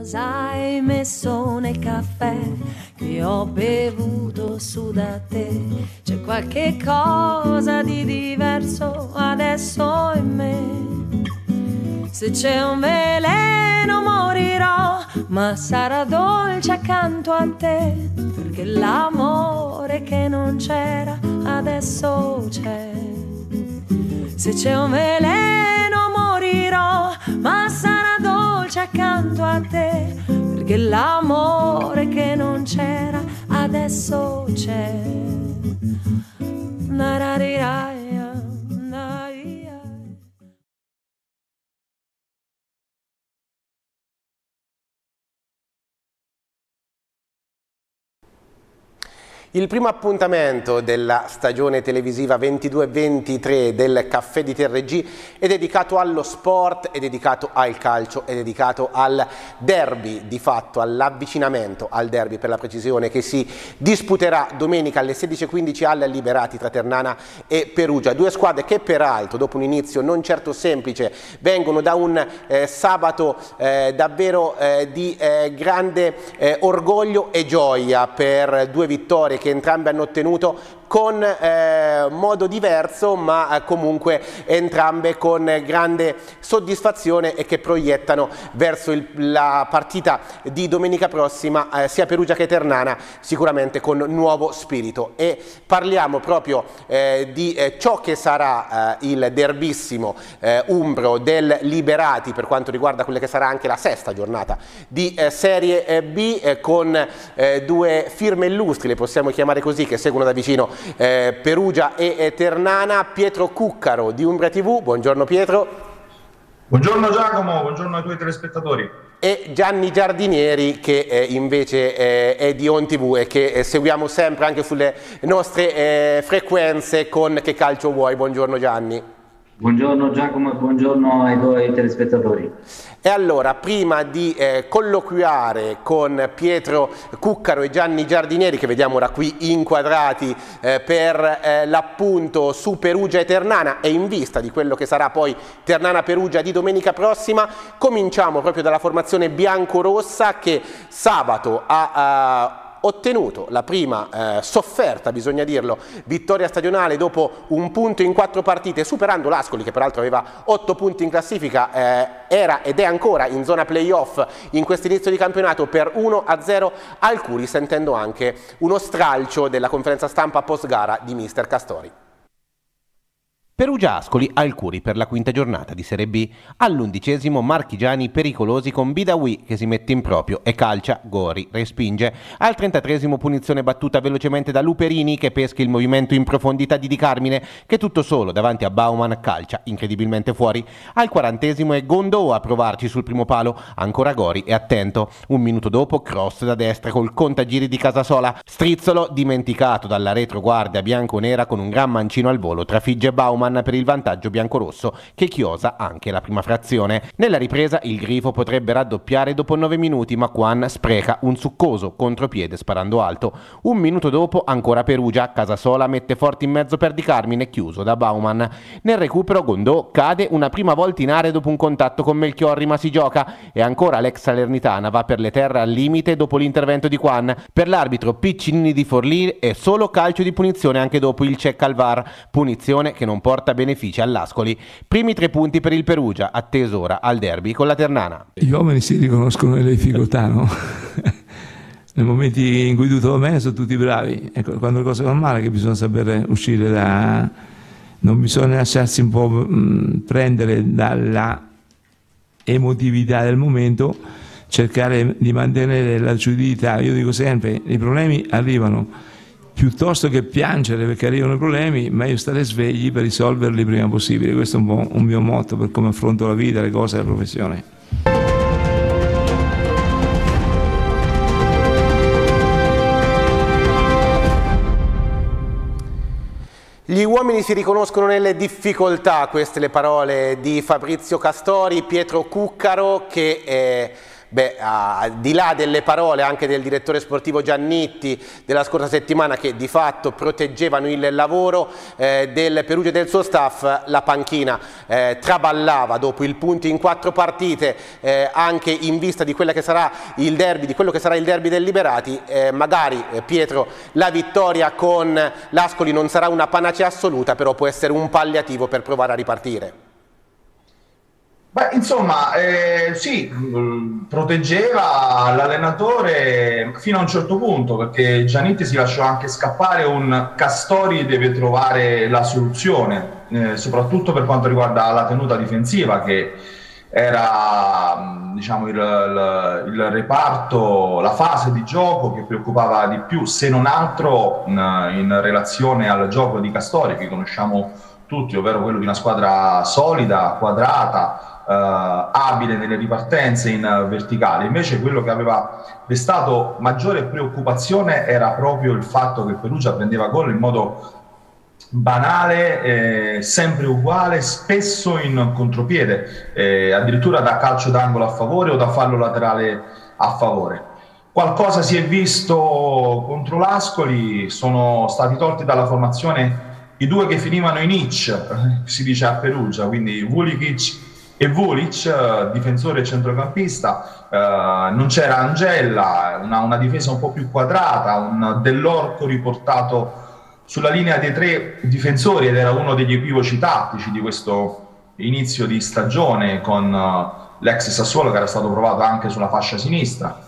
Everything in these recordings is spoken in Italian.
cosa hai messo nel caffè che ho bevuto su da te? C'è qualche cosa di diverso adesso in me. Se c'è un veleno morirò, ma sarà dolce accanto a te, perché l'amore che non c'era adesso c'è. Se c'è un veleno morirò, ma sarà dolce accanto a te, perché l'amore che non c'era adesso c'è. Nararirai, Il primo appuntamento della stagione televisiva 22-23 del Caffè di TRG è dedicato allo sport, è dedicato al calcio, è dedicato al derby, di fatto all'avvicinamento al derby per la precisione che si disputerà domenica alle 16.15 al Liberati tra Ternana e Perugia. Due squadre che peraltro dopo un inizio non certo semplice vengono da un eh, sabato eh, davvero eh, di eh, grande eh, orgoglio e gioia per due vittorie che entrambi hanno ottenuto con eh, modo diverso ma eh, comunque entrambe con grande soddisfazione e che proiettano verso il, la partita di domenica prossima eh, sia Perugia che Ternana sicuramente con nuovo spirito. E parliamo proprio eh, di eh, ciò che sarà eh, il derbissimo umbro del Liberati per quanto riguarda quella che sarà anche la sesta giornata di Serie B con due firme illustri le possiamo chiamare così che seguono da vicino eh, Perugia e Ternana, Pietro Cuccaro di Umbria TV, buongiorno Pietro. Buongiorno Giacomo, buongiorno ai tuoi telespettatori. E Gianni Giardinieri che eh, invece eh, è di On TV e che eh, seguiamo sempre anche sulle nostre eh, frequenze con Che Calcio Vuoi. Buongiorno Gianni. Buongiorno Giacomo e buongiorno ai tuoi telespettatori. E allora, prima di eh, colloquiare con Pietro Cuccaro e Gianni Giardinieri, che vediamo ora qui inquadrati eh, per eh, l'appunto su Perugia e Ternana e in vista di quello che sarà poi Ternana-Perugia di domenica prossima, cominciamo proprio dalla formazione bianco-rossa che sabato ha... Ottenuto la prima eh, sofferta, bisogna dirlo, vittoria stagionale dopo un punto in quattro partite, superando l'Ascoli che peraltro aveva otto punti in classifica, eh, era ed è ancora in zona playoff in questo inizio di campionato per 1-0 al Curi, sentendo anche uno stralcio della conferenza stampa post gara di mister Castori. Perugia Ascoli al Curi per la quinta giornata di Serie B. All'undicesimo Marchigiani pericolosi con Bidawi che si mette in proprio e calcia, Gori respinge. Al trentatresimo punizione battuta velocemente da Luperini che pesca il movimento in profondità di Di Carmine che tutto solo davanti a Bauman calcia incredibilmente fuori. Al quarantesimo è Gondò a provarci sul primo palo, ancora Gori è attento. Un minuto dopo cross da destra col contagiri di Casasola. Strizzolo dimenticato dalla retroguardia bianco-nera con un gran mancino al volo trafigge Bauman Bauman per il vantaggio biancorosso che chiosa anche la prima frazione. Nella ripresa il Grifo potrebbe raddoppiare dopo 9 minuti ma Quan spreca un succoso contropiede sparando alto. Un minuto dopo ancora Perugia, Casasola mette forte in mezzo per Di Carmine chiuso da Bauman. Nel recupero Gondò cade una prima volta in area dopo un contatto con Melchiorri ma si gioca e ancora l'ex Salernitana va per le terre al limite dopo l'intervento di Quan. Per l'arbitro Piccinini di Forlì è solo calcio di punizione anche dopo il check al VAR, punizione che non porta porta benefici all'Ascoli. Primi tre punti per il Perugia, atteso ora al derby con la Ternana. Gli uomini si riconoscono nelle difficoltà, no? Nei momenti in cui tutto va bene sono tutti bravi, ecco, quando le cose vanno male che bisogna sapere uscire da... non bisogna lasciarsi un po' mh, prendere dalla emotività del momento, cercare di mantenere la lucidità. Io dico sempre, i problemi arrivano piuttosto che piangere perché arrivano i problemi, meglio stare svegli per risolverli prima possibile. Questo è un po' un mio motto per come affronto la vita, le cose e la professione. Gli uomini si riconoscono nelle difficoltà, queste le parole di Fabrizio Castori, Pietro Cuccaro che... Eh, beh, a, di là delle parole anche del direttore sportivo Giannitti della scorsa settimana che di fatto proteggevano il lavoro eh, del Perugia e del suo staff, la panchina eh, traballava dopo il punto in quattro partite eh, anche in vista di, che il derby, di quello che sarà il derby del Liberati, eh, magari eh, Pietro la vittoria con l'Ascoli non sarà una panacea assoluta, però può essere un palliativo per provare a ripartire. Beh, insomma, eh, sì, proteggeva l'allenatore fino a un certo punto, perché Giannitti si lasciò anche scappare un Castori deve trovare la soluzione, eh, soprattutto per quanto riguarda la tenuta difensiva, che era diciamo, il, il, il, reparto, la fase di gioco che preoccupava di più, se non altro in, in relazione al gioco di Castori, che conosciamo tutti, ovvero quello di una squadra solida, quadrata, abile nelle ripartenze in verticale. Invece quello che aveva destato maggiore preoccupazione era proprio il fatto che Perugia prendeva gol in modo banale, eh, sempre uguale, spesso in contropiede, eh, addirittura da calcio d'angolo a favore o da fallo laterale a favore. Qualcosa si è visto contro l'Ascoli, sono stati tolti dalla formazione i due che finivano in itch, si dice a Perugia, quindi Vulikic e Vulic, eh, difensore centrocampista, eh, non c'era Angella, una, una, difesa un po' più quadrata, un dell'orco riportato sulla linea dei tre difensori ed era uno degli equivoci tattici di questo inizio di stagione con uh, l'ex Sassuolo che era stato provato anche sulla fascia sinistra.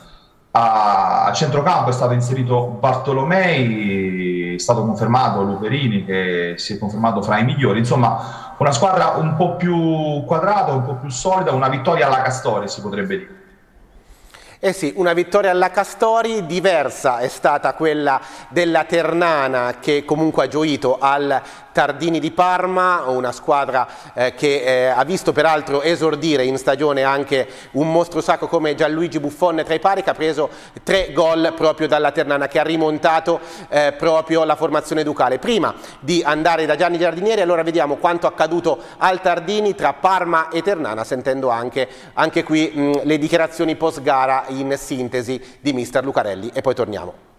A, a centrocampo è stato inserito Bartolomei, è stato confermato Luperini che si è confermato fra i migliori, insomma una squadra un po' più quadrata, un po' più solida, una vittoria alla Castori si potrebbe dire. Eh sì, una vittoria alla Castori, diversa è stata quella della Ternana che comunque ha gioito al Tardini di Parma, una squadra eh, che eh, ha visto peraltro esordire in stagione anche un mostro sacco come Gianluigi Buffon tra i pari che ha preso tre gol proprio dalla Ternana che ha rimontato eh, proprio la formazione ducale. Prima di andare da Gianni Giardinieri allora vediamo quanto accaduto al Tardini tra Parma e Ternana sentendo anche, anche qui mh, le dichiarazioni post gara in sintesi di mister Lucarelli e poi torniamo.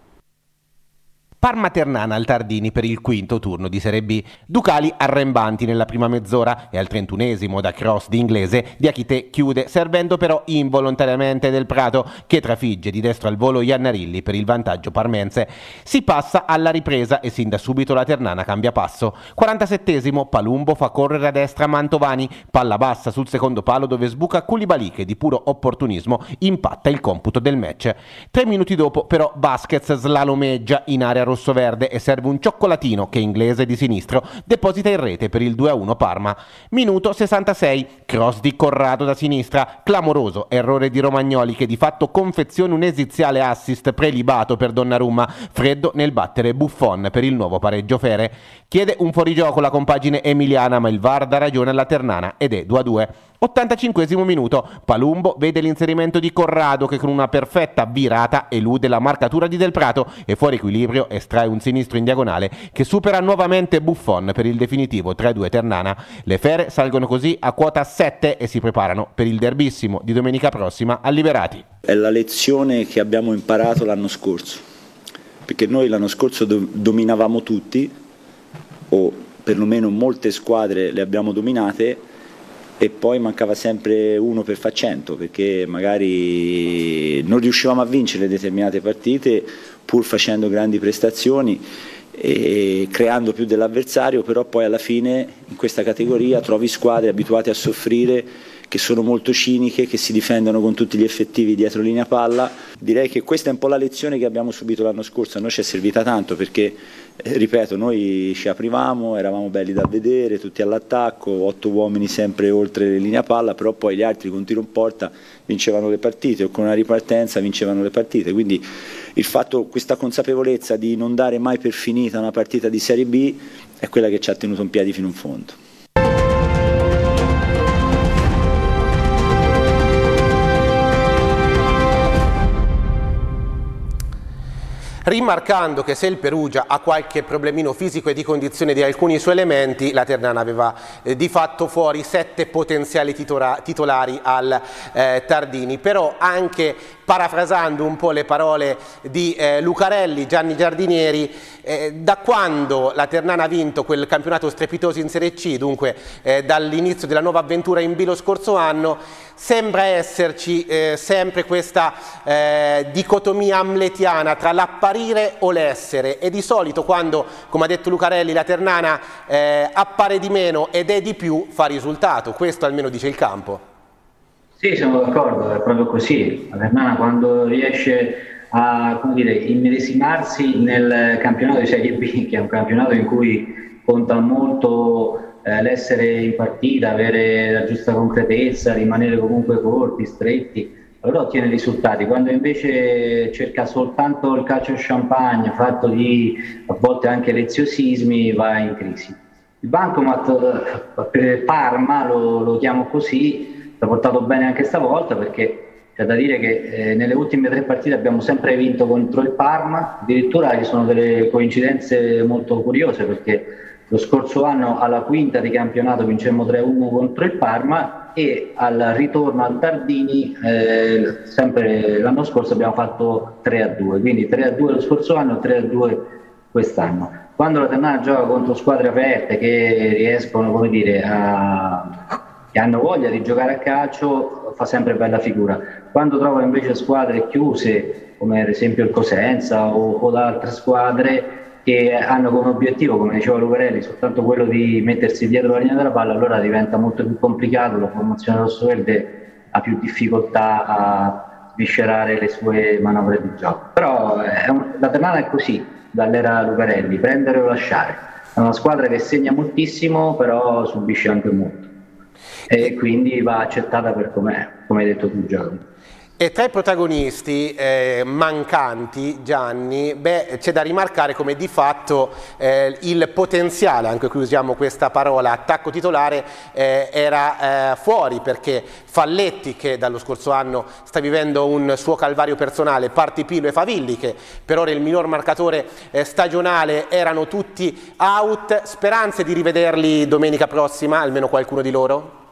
Parma Ternana al Tardini per il quinto turno di Serie B. Ducali arrembanti nella prima mezz'ora e al trentunesimo da cross di inglese Diachite chiude servendo però involontariamente del Prato che trafigge di destro al volo Iannarilli per il vantaggio parmense. Si passa alla ripresa e sin da subito la Ternana cambia passo. 47esimo Palumbo fa correre a destra Mantovani, palla bassa sul secondo palo dove sbuca Koulibaly che di puro opportunismo impatta il computo del match. Tre minuti dopo però Vasquez slalomeggia in area rossoverde e serve un cioccolatino che inglese di sinistro deposita in rete per il 2-1 Parma. Minuto 66, cross di Corrado da sinistra, clamoroso errore di Romagnoli che di fatto confeziona un esiziale assist prelibato per Donnarumma, freddo nel battere Buffon per il nuovo pareggio Fere. Chiede un fuorigioco la compagine emiliana ma il VAR dà ragione alla Ternana ed è 2-2. 85 minuto, Palumbo vede l'inserimento di Corrado che con una perfetta virata elude la marcatura di Del Prato e fuori equilibrio estrae un sinistro in diagonale che supera nuovamente Buffon per il definitivo 3-2 Ternana. Le Fere salgono così a quota 7 e si preparano per il derbissimo di domenica prossima a Liberati. È la lezione che abbiamo imparato l'anno scorso, perché noi l'anno scorso do- dominavamo tutti, o perlomeno molte squadre le abbiamo dominate, e poi mancava sempre uno per far 100 perché magari non riuscivamo a vincere determinate partite pur facendo grandi prestazioni e creando più dell'avversario, però poi alla fine in questa categoria trovi squadre abituate a soffrire che sono molto ciniche, che si difendono con tutti gli effettivi dietro linea palla. Direi che questa è un po' la lezione che abbiamo subito l'anno scorso, a noi ci è servita tanto perché, eh, ripeto, noi ci aprivamo, eravamo belli da vedere, tutti all'attacco, otto uomini sempre oltre linea palla, però poi gli altri con tiro in porta vincevano le partite o con una ripartenza vincevano le partite, quindi il fatto, questa consapevolezza di non dare mai per finita una partita di Serie B è quella che ci ha tenuto in piedi fino in fondo. Rimarcando che se il Perugia ha qualche problemino fisico e di condizione di alcuni suoi elementi, la Ternana aveva eh, di fatto fuori sette potenziali titola titolari al eh, Tardini, però anche parafrasando un po' le parole di eh, Lucarelli, Gianni Giardinieri, eh, da quando la Ternana ha vinto quel campionato strepitoso in Serie C, dunque eh, dall'inizio della nuova avventura in B lo scorso anno, sembra esserci eh, sempre questa eh, dicotomia amletiana tra l'apparire o l'essere e di solito quando, come ha detto Lucarelli, la Ternana eh, appare di meno ed è di più, fa risultato, questo almeno dice il campo. Sì, sono d'accordo, è proprio così. La Ternana quando riesce a dire, immedesimarsi nel campionato di Serie B, che è un campionato in cui conta molto eh, l'essere in partita, avere la giusta concretezza, rimanere comunque corti, stretti, allora ottiene risultati. Quando invece cerca soltanto il calcio champagne, fatto di a volte anche leziosismi, va in crisi. Il bancomat eh, per Parma, lo, lo chiamo così, è portato bene anche stavolta perché c'è da dire che eh, nelle ultime tre partite abbiamo sempre vinto contro il Parma, addirittura ci sono delle coincidenze molto curiose perché lo scorso anno alla quinta di campionato vincemmo 3-1 contro il Parma e al ritorno al Tardini, eh, sempre l'anno scorso abbiamo fatto 3-2, quindi 3-2 lo scorso anno e 3-2 quest'anno. Quando la Ternana gioca contro squadre aperte che riescono, come dire, a che hanno voglia di giocare a calcio fa sempre bella figura. Quando trova invece squadre chiuse, come ad esempio il Cosenza o, o altre squadre, che hanno come obiettivo, come diceva Lucarelli, soltanto quello di mettersi dietro la linea della palla, allora diventa molto più complicato, la formazione rossoverde ha più difficoltà a sviscerare le sue manovre di gioco. Però eh, un, la Ternana è così, dall'era Lucarelli, prendere o lasciare. È una squadra che segna moltissimo, però subisce anche molto. E quindi va accettata per com'è, come hai detto tu Giacomo. E tra i protagonisti eh, mancanti, Gianni, c'è da rimarcare come di fatto eh, il potenziale, anche qui usiamo questa parola, attacco titolare, eh, era eh, fuori perché Falletti, che dallo scorso anno sta vivendo un suo calvario personale, Partipilo e Favilli, che per ora il minor marcatore eh, stagionale, erano tutti out. Speranze di rivederli domenica prossima, almeno qualcuno di loro?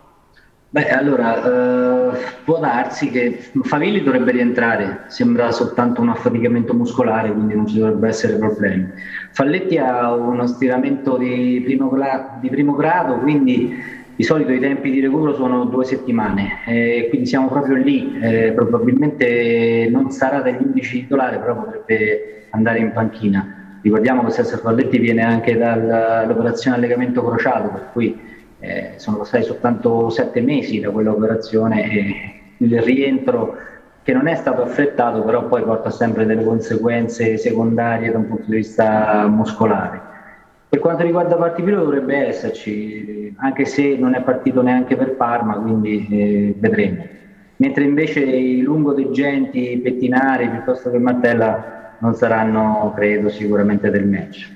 Beh, allora, eh, può darsi che Favilli dovrebbe rientrare, sembra soltanto un affaticamento muscolare, quindi non ci dovrebbero essere problemi. Falletti ha uno stiramento di primo, di primo grado, quindi di solito i tempi di recupero sono due settimane, eh, quindi siamo proprio lì, eh, probabilmente non sarà dagli 11 titolari, però potrebbe andare in panchina. Ricordiamo che Cesar Falletti viene anche dall'operazione allegamento crociato, per cui eh, sono passati soltanto sette mesi da quell'operazione e il rientro che non è stato affrettato però poi porta sempre delle conseguenze secondarie da un punto di vista muscolare. Per quanto riguarda Partipilo dovrebbe esserci, anche se non è partito neanche per Parma, quindi eh, vedremo. Mentre invece i lungodeggenti, Pettinari piuttosto che Martella non saranno, credo, sicuramente del match.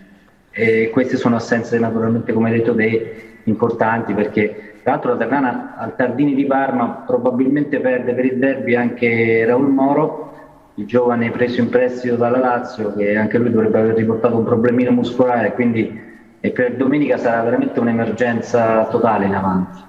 E queste sono assenze naturalmente, come detto te, importanti perché tra l'altro la Ternana al Tardini di Parma probabilmente perde per il derby anche Raul Moro, il giovane preso in prestito dalla Lazio che anche lui dovrebbe aver riportato un problemino muscolare quindi per domenica sarà veramente un'emergenza totale in avanti.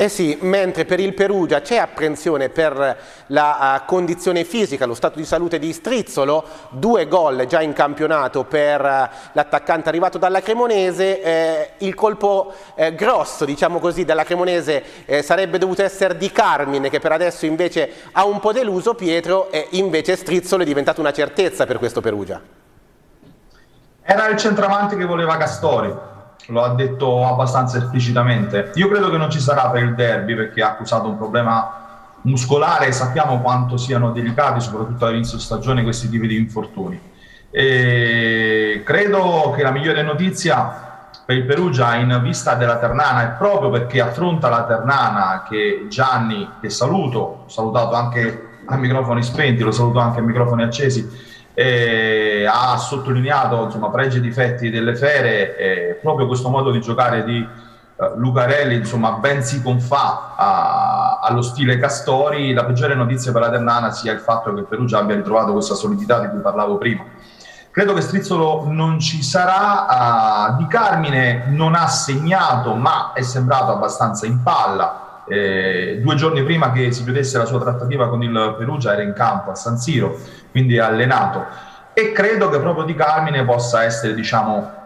Eh sì, mentre per il Perugia c'è apprensione per la uh, condizione fisica, lo stato di salute di Strizzolo, due gol già in campionato per uh, l'attaccante arrivato dalla Cremonese, eh, il colpo eh, grosso diciamo così della Cremonese eh, sarebbe dovuto essere di Carmine che per adesso invece ha un po' deluso Pietro e invece Strizzolo è diventato una certezza per questo Perugia. Era il centravanti che voleva Castori lo ha detto abbastanza esplicitamente. Io credo che non ci sarà per il derby perché ha accusato un problema muscolare e sappiamo quanto siano delicati, soprattutto all'inizio stagione, questi tipi di infortuni. E credo che la migliore notizia per il Perugia in vista della Ternana è proprio perché affronta la Ternana che Gianni, che saluto, salutato anche a microfoni spenti, lo saluto anche a microfoni accesi, eh, ha sottolineato insomma, pregi e difetti delle fere, eh, proprio questo modo di giocare di eh, Lucarelli insomma ben si confà a, allo stile Castori, la peggiore notizia per la Ternana sia il fatto che Perugia abbia ritrovato questa solidità di cui parlavo prima. Credo che Strizzolo non ci sarà, uh, Di Carmine non ha segnato ma è sembrato abbastanza in palla, eh, due giorni prima che si chiudesse la sua trattativa con il Perugia era in campo a San Siro, quindi è allenato. E credo che proprio Di Carmine possa essere diciamo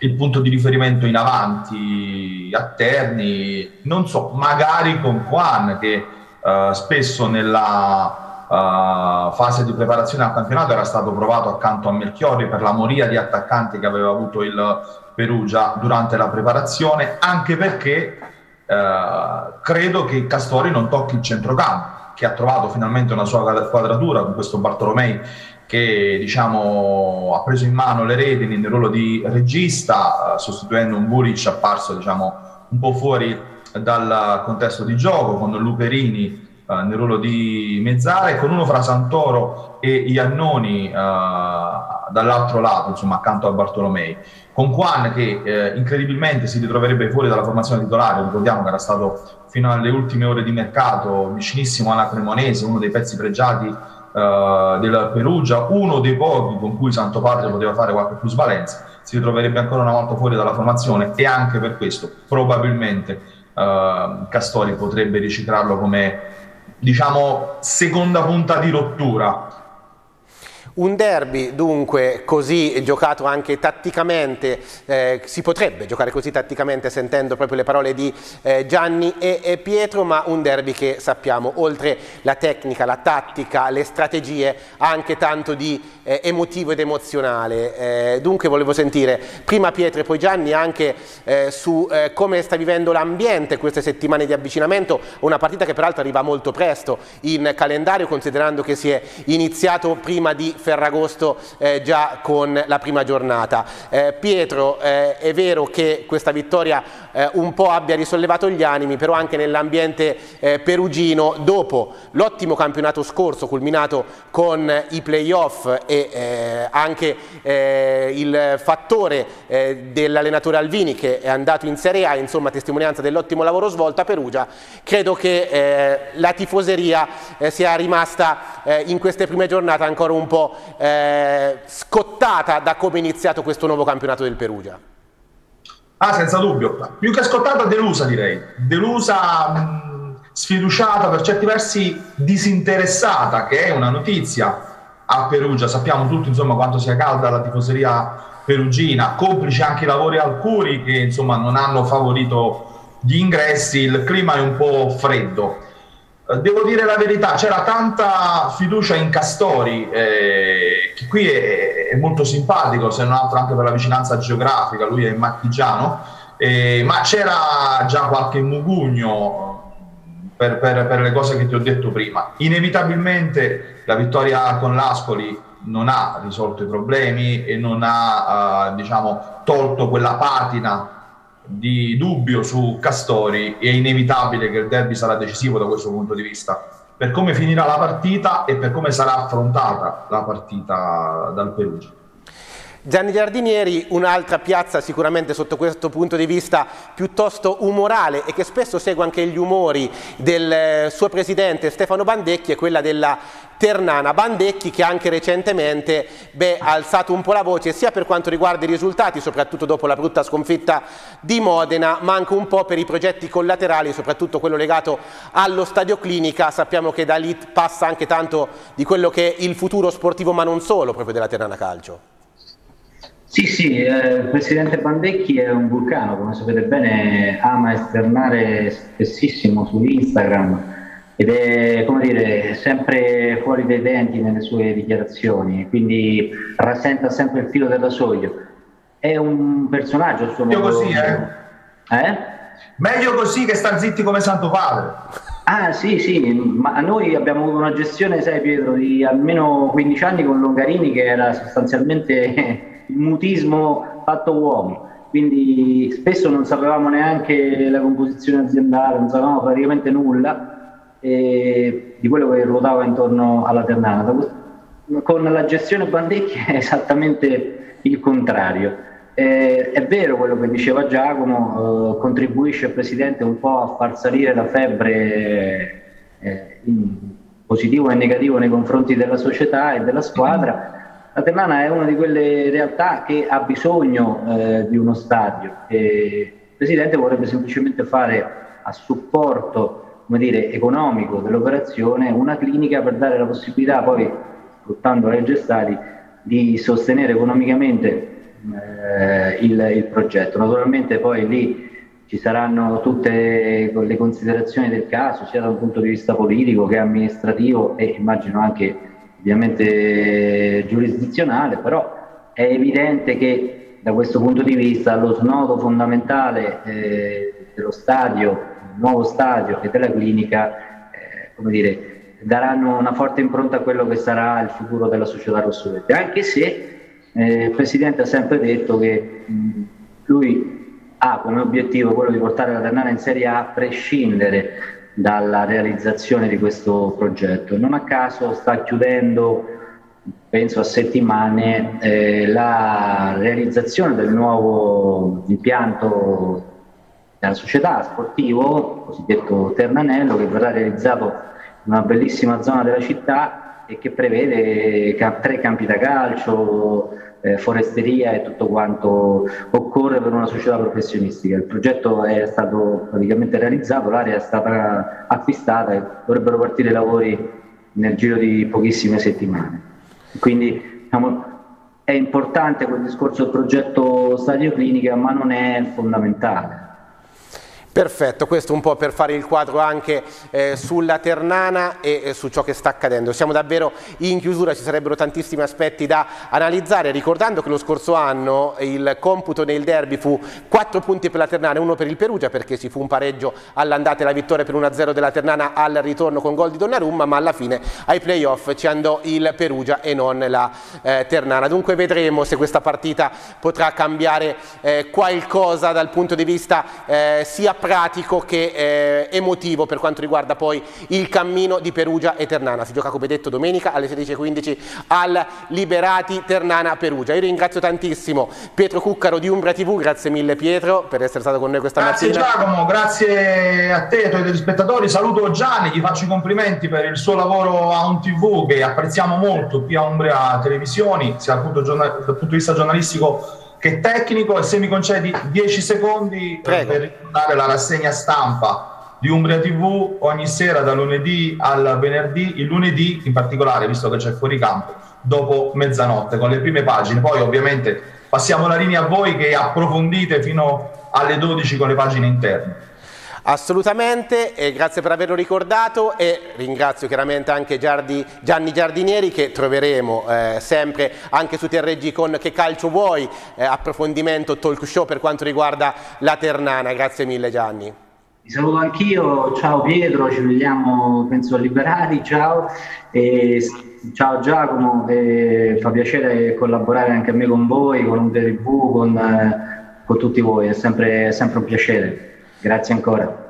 il punto di riferimento in avanti, a Terni, non so, magari con Juan che uh, spesso nella uh, fase di preparazione al campionato era stato provato accanto a Melchiori per la moria di attaccanti che aveva avuto il Perugia durante la preparazione, anche perché uh, credo che Castori non tocchi il centrocampo, che ha trovato finalmente una sua quadratura con questo Bartolomei che diciamo, ha preso in mano le reti nel ruolo di regista, uh, sostituendo un Buric apparso diciamo, un po' fuori dal contesto di gioco, con Luperini uh, nel ruolo di mezzale, con uno fra Santoro e Iannoni uh, dall'altro lato, insomma, accanto a Bartolomei. Con Juan che eh, incredibilmente si ritroverebbe fuori dalla formazione titolare, ricordiamo che era stato fino alle ultime ore di mercato vicinissimo alla Cremonese, uno dei pezzi pregiati uh, del Perugia, uno dei pochi con cui Santo Padre poteva fare qualche plusvalenza, si ritroverebbe ancora una volta fuori dalla formazione e anche per questo probabilmente uh, Castori potrebbe riciclarlo come diciamo seconda punta di rottura un derby dunque così giocato anche tatticamente, eh, si potrebbe giocare così tatticamente sentendo proprio le parole di eh, Gianni e, e, Pietro, ma un derby che sappiamo oltre la tecnica, la tattica, le strategie anche tanto di eh, emotivo ed emozionale. Eh, dunque volevo sentire prima Pietro e poi Gianni anche eh, su eh, come sta vivendo l'ambiente queste settimane di avvicinamento, una partita che peraltro arriva molto presto in calendario considerando che si è iniziato prima di Ferragosto eh, già con la prima giornata. Eh, Pietro, eh, è vero che questa vittoria eh, un po' abbia risollevato gli animi, però anche nell'ambiente eh, perugino, dopo l'ottimo campionato scorso culminato con i playoff e eh, anche il fattore dell'allenatore Alvini che è andato in Serie A, insomma testimonianza dell'ottimo lavoro svolto a Perugia, credo che la tifoseria sia rimasta in queste prime giornate ancora un po' eh, scottata da come è iniziato questo nuovo campionato del Perugia? Ah, senza dubbio. Più che scottata, delusa direi. Delusa, mh, sfiduciata, per certi versi disinteressata, che è una notizia a Perugia. Sappiamo tutti insomma, quanto sia calda la tifoseria perugina, complice anche i lavori al Curi che insomma, non hanno favorito gli ingressi, il clima è un po' freddo. Eh, devo dire la verità, c'era tanta fiducia in Castori, eh, che qui è, è, molto simpatico, se non altro anche per la vicinanza geografica, lui è Marchigiano, eh, ma c'era già qualche mugugno per, per, per, le cose che ti ho detto prima. Inevitabilmente la vittoria con l'Ascoli non ha risolto i problemi e non ha eh, diciamo, tolto quella patina di dubbio su Castori, è inevitabile che il derby sarà decisivo da questo punto di vista, per come finirà la partita e per come sarà affrontata la partita dal Perugia. Gianni Giardinieri, un'altra piazza sicuramente sotto questo punto di vista piuttosto umorale e che spesso segue anche gli umori del eh, suo presidente Stefano Bandecchi è quella della Ternana. Bandecchi che anche recentemente beh, ha alzato un po' la voce sia per quanto riguarda i risultati, soprattutto dopo la brutta sconfitta di Modena, ma anche un po' per i progetti collaterali, soprattutto quello legato allo stadio clinica. Sappiamo che da lì passa anche tanto di quello che è il futuro sportivo, ma non solo, proprio della Ternana Calcio. Sì, sì, eh, il presidente Bandecchi è un vulcano, come sapete bene, ama esternare spessissimo su Instagram ed è, come dire, sempre fuori dai denti nelle sue dichiarazioni, quindi rasenta sempre il filo del rasoio. È un personaggio a suo modo. Meglio così, eh? eh? Meglio così che star zitti come Santo Padre. Ah sì, sì, ma noi abbiamo avuto una gestione, sai Pietro, di almeno 15 anni con Longarini che era sostanzialmente il mutismo fatto uomo, quindi spesso non sapevamo neanche la composizione aziendale, non sapevamo praticamente nulla eh, di quello che ruotava intorno alla Ternana. Con la gestione Bandecchi è esattamente il contrario. Eh, è vero quello che diceva Giacomo, eh, contribuisce il Presidente un po' a far salire la febbre eh, in positivo e negativo nei confronti della società e della squadra. La Ternana è una di quelle realtà che ha bisogno eh, di uno stadio e il Presidente vorrebbe semplicemente fare a supporto dire, economico dell'operazione una clinica per dare la possibilità poi, sfruttando le gestali, di sostenere economicamente eh, il, il, progetto. Naturalmente poi lì ci saranno tutte le considerazioni del caso, sia da un punto di vista politico che amministrativo e immagino anche ovviamente giurisdizionale, però è evidente che da questo punto di vista lo snodo fondamentale eh, dello stadio, nuovo stadio e della clinica, eh, come dire, daranno una forte impronta a quello che sarà il futuro della società rossoverde, anche se eh, il Presidente ha sempre detto che mh, lui ha come obiettivo quello di portare la Ternana in Serie A a prescindere dalla realizzazione di questo progetto. Non a caso sta chiudendo, penso a settimane, eh, la realizzazione del nuovo impianto della società sportivo, cosiddetto Ternanello, che verrà realizzato in una bellissima zona della città e che prevede tre campi da calcio, eh, foresteria e tutto quanto occorre per una società professionistica. Il progetto è stato praticamente realizzato, l'area è stata acquistata e dovrebbero partire i lavori nel giro di pochissime settimane. Quindi diciamo, è importante quel discorso del progetto Stadio Clinica, ma non è fondamentale Perfetto, questo un po' per fare il quadro anche eh, sulla Ternana e eh, su ciò che sta accadendo. Siamo davvero in chiusura, ci sarebbero tantissimi aspetti da analizzare, ricordando che lo scorso anno il computo nel derby fu 4 punti per la Ternana e 1 per il Perugia, perché si fu un pareggio all'andata e la vittoria per 1-0 della Ternana al ritorno con gol di Donnarumma, ma alla fine ai playoff ci andò il Perugia e non la eh, Ternana. Dunque vedremo se questa partita potrà cambiare eh, qualcosa dal punto di vista eh, sia pratico che eh, emotivo per quanto riguarda poi il cammino di Perugia e Ternana. Si gioca come detto domenica alle 16.15 al Liberati Ternana Perugia. Io ringrazio tantissimo Pietro Cuccaro di Umbra TV, grazie mille Pietro per essere stato con noi questa grazie mattina. Grazie Giacomo, grazie a te e ai tuoi telespettatori, saluto Gianni, gli faccio i complimenti per il suo lavoro a un TV che apprezziamo molto qui a Umbria Televisioni, sia dal punto, dal punto di vista giornalistico che tecnico e se mi concedi 10 secondi Prego. per ricordare la rassegna stampa di Umbria TV ogni sera da lunedì al venerdì, il lunedì in particolare, visto che c'è fuori campo, dopo mezzanotte con le prime pagine. Poi ovviamente passiamo la linea a voi che approfondite fino alle 12 con le pagine interne. Assolutamente, e grazie per averlo ricordato e ringrazio chiaramente anche Giardi, Gianni Giardinieri che troveremo eh, sempre anche su TRG con Che Calcio Vuoi, eh, approfondimento talk show per quanto riguarda la Ternana. Grazie mille Gianni. Vi saluto anch'io, ciao Pietro, ci vediamo penso a Liberati, ciao. E ciao Giacomo, fa piacere collaborare anche a me con voi, con TV, con, eh, con tutti voi, è sempre, è sempre un piacere. Grazie ancora.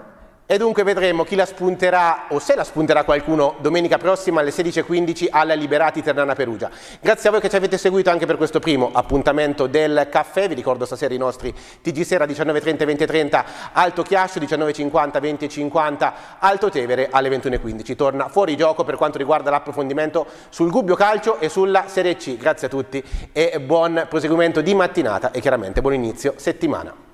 E dunque vedremo chi la spunterà o se la spunterà qualcuno domenica prossima alle 16.15 alla Liberati Ternana Perugia. Grazie a voi che ci avete seguito anche per questo primo appuntamento del caffè. Vi ricordo stasera i nostri TG Sera 19.30 20.30 Alto Chiascio, 19.50 20.50 Alto Tevere alle 21.15. Torna fuori gioco per quanto riguarda l'approfondimento sul Gubbio Calcio e sulla Serie C. Grazie a tutti e buon proseguimento di mattinata e chiaramente buon inizio settimana.